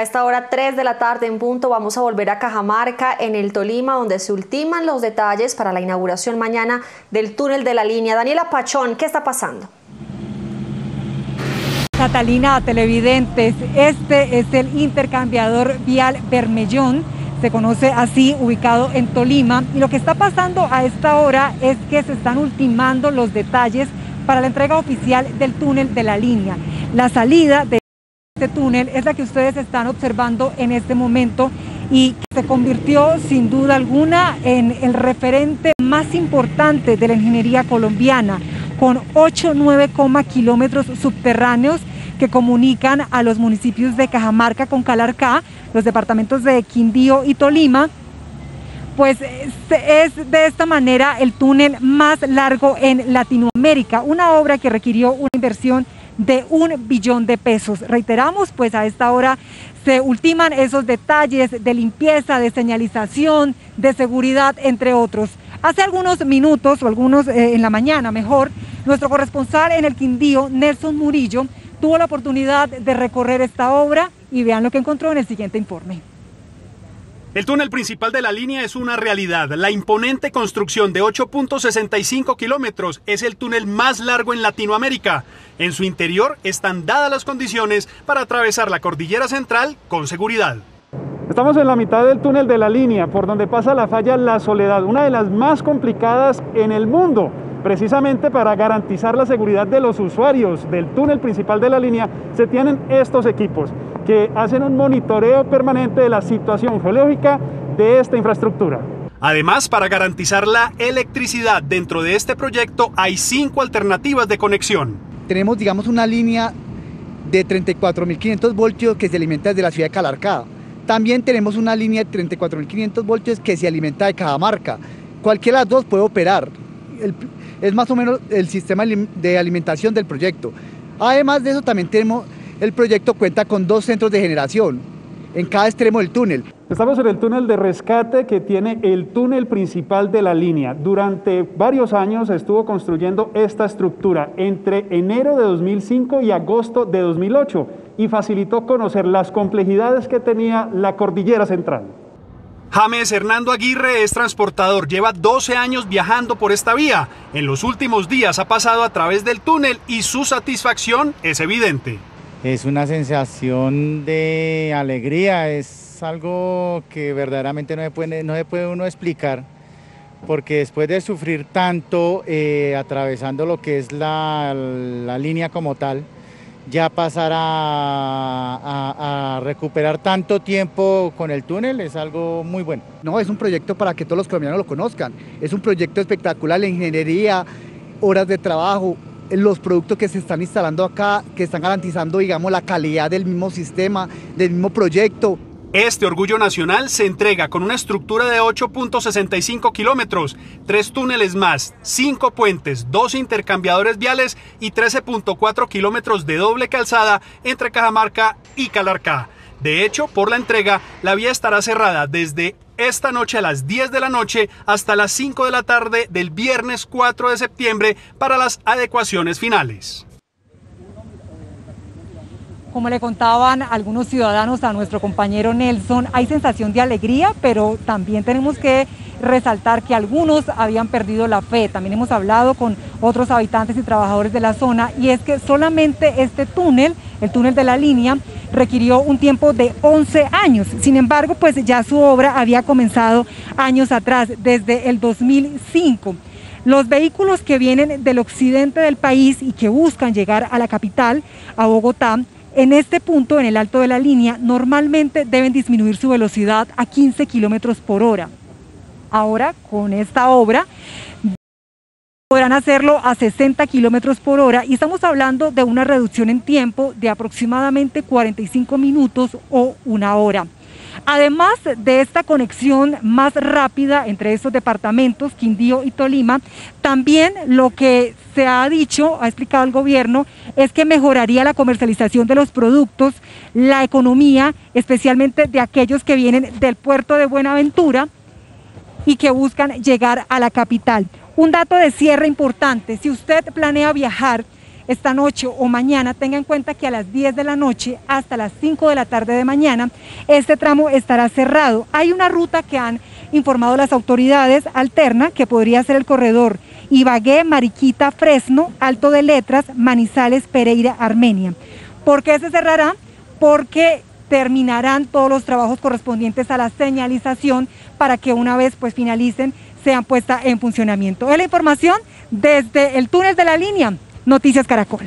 A esta hora 3 de la tarde en punto vamos a volver a Cajamarca en el Tolima donde se ultiman los detalles para la inauguración mañana del túnel de la línea. Daniela Pachón, ¿qué está pasando? Catalina, televidentes, este es el intercambiador vial Bermellón, se conoce así, ubicado en Tolima. Y lo que está pasando a esta hora es que se están ultimando los detalles para la entrega oficial del túnel de la línea. La salida de este túnel es la que ustedes están observando en este momento y se convirtió sin duda alguna en el referente más importante de la ingeniería colombiana, con 8, 9, kilómetros subterráneos que comunican a los municipios de Cajamarca con Calarcá, los departamentos de Quindío y Tolima, pues es de esta manera el túnel más largo en Latinoamérica, una obra que requirió una inversión de un billón de pesos. Reiteramos, pues a esta hora se ultiman esos detalles de limpieza, de señalización, de seguridad, entre otros. Hace algunos minutos, o algunos eh, en la mañana mejor, nuestro corresponsal en el Quindío, Nelson Murillo, tuvo la oportunidad de recorrer esta obra y vean lo que encontró en el siguiente informe. El túnel principal de la línea es una realidad. La imponente construcción de 8.65 kilómetros es el túnel más largo en Latinoamérica. En su interior están dadas las condiciones para atravesar la cordillera central con seguridad. Estamos en la mitad del túnel de la línea, por donde pasa la falla La Soledad, una de las más complicadas en el mundo. Precisamente para garantizar la seguridad de los usuarios del túnel principal de la línea, se tienen estos equipos que hacen un monitoreo permanente de la situación geológica de esta infraestructura. Además, para garantizar la electricidad dentro de este proyecto hay cinco alternativas de conexión. Tenemos, digamos, una línea de 34.500 voltios que se alimenta desde la ciudad de Calarcá. También tenemos una línea de 34.500 voltios que se alimenta de Cajamarca. Cualquiera de las dos puede operar. es más o menos el sistema de alimentación del proyecto. Además de eso, también tenemos el proyecto cuenta con dos centros de generación en cada extremo del túnel. Estamos en el túnel de rescate que tiene el túnel principal de la línea. Durante varios años estuvo construyendo esta estructura entre enero de 2005 y agosto de 2008 y facilitó conocer las complejidades que tenía la cordillera central. James Hernando Aguirre es transportador, lleva 12 años viajando por esta vía. En los últimos días ha pasado a través del túnel y su satisfacción es evidente es una sensación de alegría, es algo que verdaderamente no se puede, no puede uno explicar, porque después de sufrir tanto eh, atravesando lo que es la, línea como tal, ya pasar a, recuperar tanto tiempo con el túnel es algo muy bueno. No, es un proyecto para que todos los colombianos lo conozcan. Es un proyecto espectacular, la ingeniería, horas de trabajo, los productos que se están instalando acá, que están garantizando, digamos, la calidad del mismo sistema, del mismo proyecto. Este orgullo nacional se entrega con una estructura de 8.65 kilómetros, tres túneles más, cinco puentes, dos intercambiadores viales y 13.4 kilómetros de doble calzada entre Cajamarca y Calarcá. De hecho, por la entrega, la vía estará cerrada desde esta noche a las 10 de la noche hasta las 5 de la tarde del viernes 4 de septiembre para las adecuaciones finales. Como le contaban algunos ciudadanos a nuestro compañero Nelson, hay sensación de alegría, pero también tenemos que resaltar que algunos habían perdido la fe. También hemos hablado con otros habitantes y trabajadores de la zona y es que solamente este túnel, el túnel de la línea, requirió un tiempo de 11 años. Sin embargo, pues ya su obra había comenzado años atrás, desde el 2005. Los vehículos que vienen del occidente del país y que buscan llegar a la capital, a Bogotá, en este punto, en el alto de la línea, normalmente deben disminuir su velocidad a 15 kilómetros por hora. Ahora, con esta obra, podrán hacerlo a 60 kilómetros por hora y estamos hablando de una reducción en tiempo de aproximadamente 45 minutos o una hora. Además de esta conexión más rápida entre estos departamentos, Quindío y Tolima, también lo que se ha dicho, ha explicado el gobierno, es que mejoraría la comercialización de los productos, la economía, especialmente de aquellos que vienen del puerto de Buenaventura y que buscan llegar a la capital. Un dato de cierre importante, si usted planea viajar esta noche o mañana, tenga en cuenta que a las 10 de la noche hasta las 5 de la tarde de mañana, este tramo estará cerrado. Hay una ruta que han informado las autoridades alterna, que podría ser el corredor Ibagué, Mariquita, Fresno, Alto de Letras, Manizales, Pereira, Armenia. ¿Por qué se cerrará? Porque terminarán todos los trabajos correspondientes a la señalización para que una vez pues finalicen sean puestas en funcionamiento. Es la información desde el túnel de la línea. Noticias Caracol.